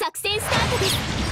作戦スタートです。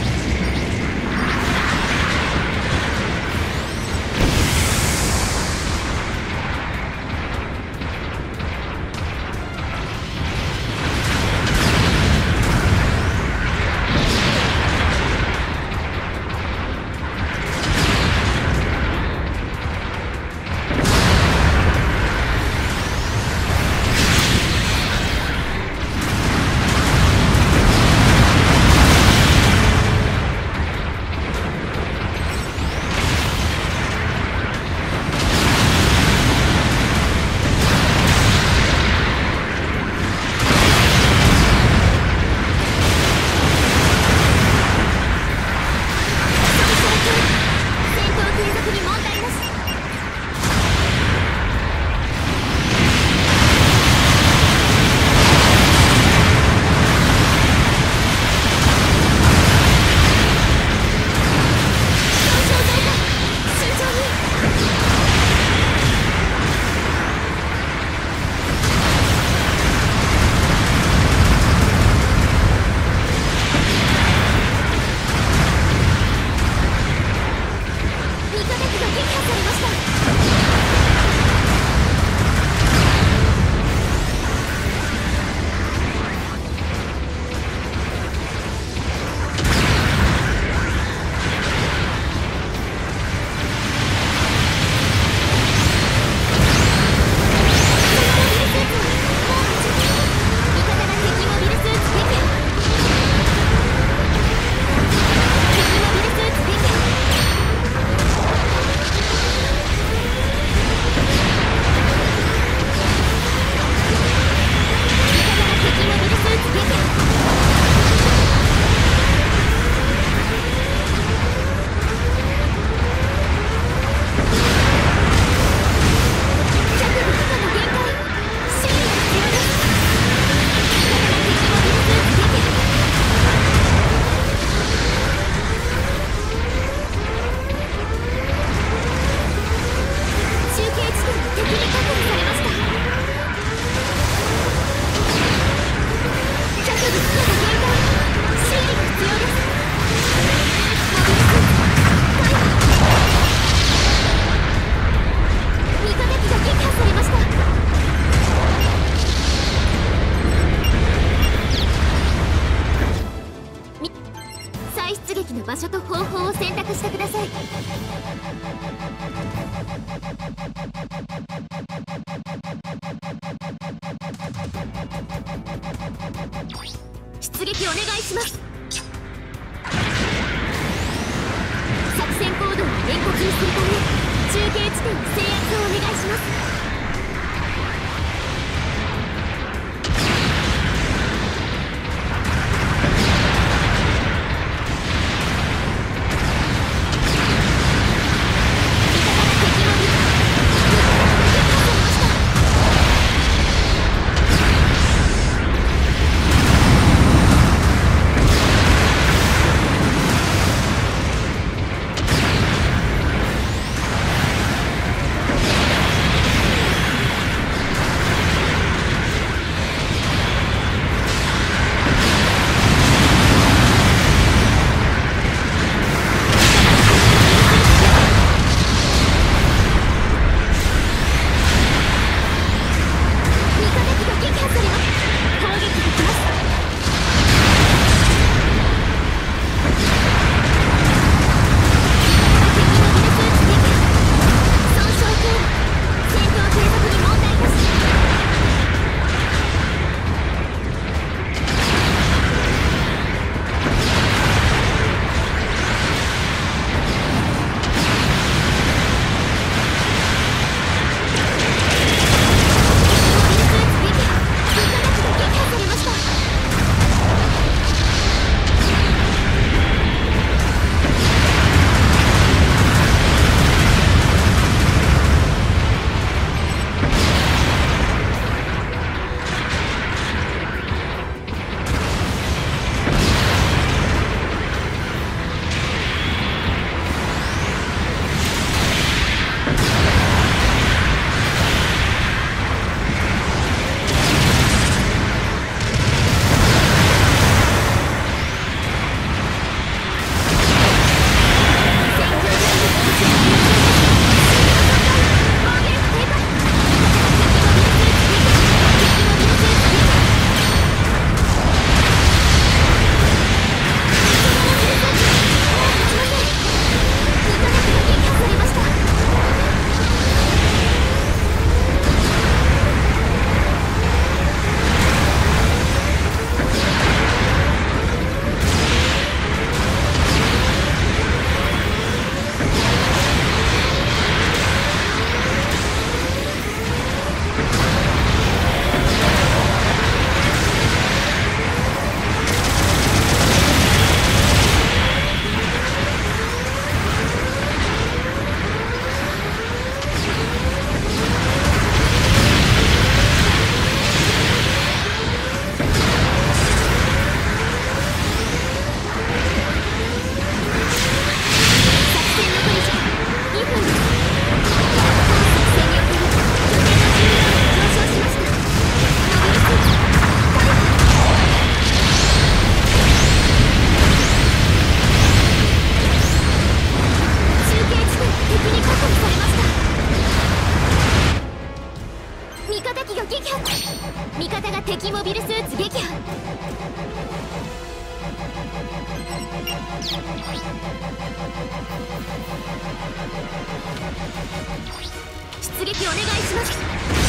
撃お願いします。作戦行動を連固にするため中継地点の制圧をお願いします。モビルスーツ撃破出撃お願いします。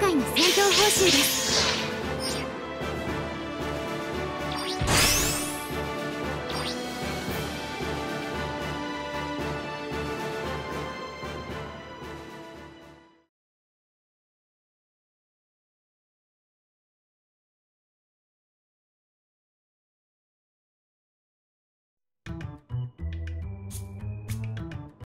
回の戦闘報酬です。